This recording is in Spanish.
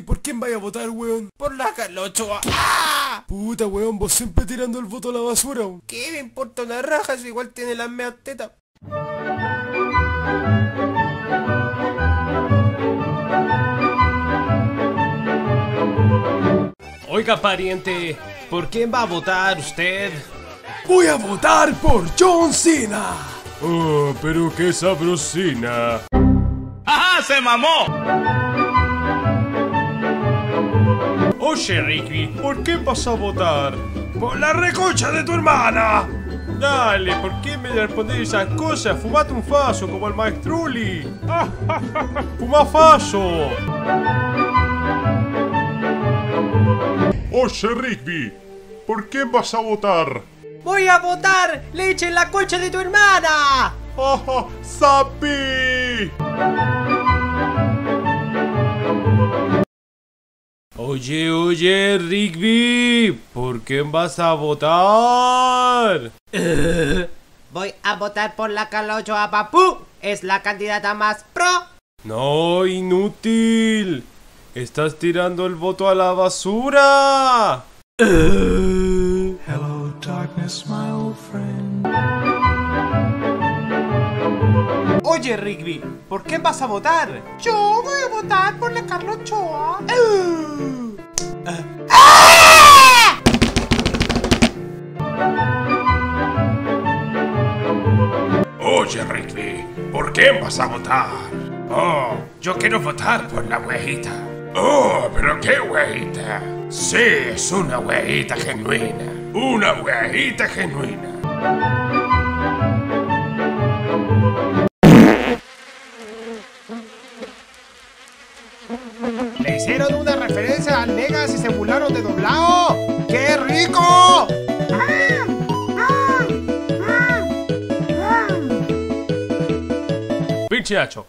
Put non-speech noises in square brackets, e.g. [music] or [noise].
¿por quién vaya a votar, weón? Por la Calochoa. ¡Ah! Puta, weón, vos siempre tirando el voto a la basura, weón. ¿Qué me importa una raja si igual tiene las meas tetas? Oiga, pariente, ¿por quién va a votar usted? Voy a votar por John Cena. Oh, pero qué sabrosina. ¡Ajá! ¡Se mamó! Oye, Ricky, ¿por qué vas a votar? Por la recocha de tu hermana. Dale, ¿por qué me respondés esas cosas? Fumate un faso como el maestruli. [laughs] Fumá faso. Oye, Rigby, ¿por qué vas a votar? ¡Voy a votar! ¡Leche en la concha de tu hermana! [laughs] ¡Oh, ¡Sapi! Oye, oye, Rigby, ¿por quién vas a votar? [laughs] Voy a votar por la Calochoa Papú. Es la candidata más pro. No, inútil. Estás tirando el voto a la basura. [laughs] Hello, darkness, my old friend. Oye, Rigby, ¿por qué vas a votar? Yo voy a votar por la Carlochoa. Oye, Rigby, ¿por qué vas a votar? Oh, yo quiero votar por la huejita. Oh, pero qué huejita. Sí, es una huejita genuina. Una huejita genuina. ¿Le hicieron una referencia a Negas y se burlaron de doblado? Pinche hacho.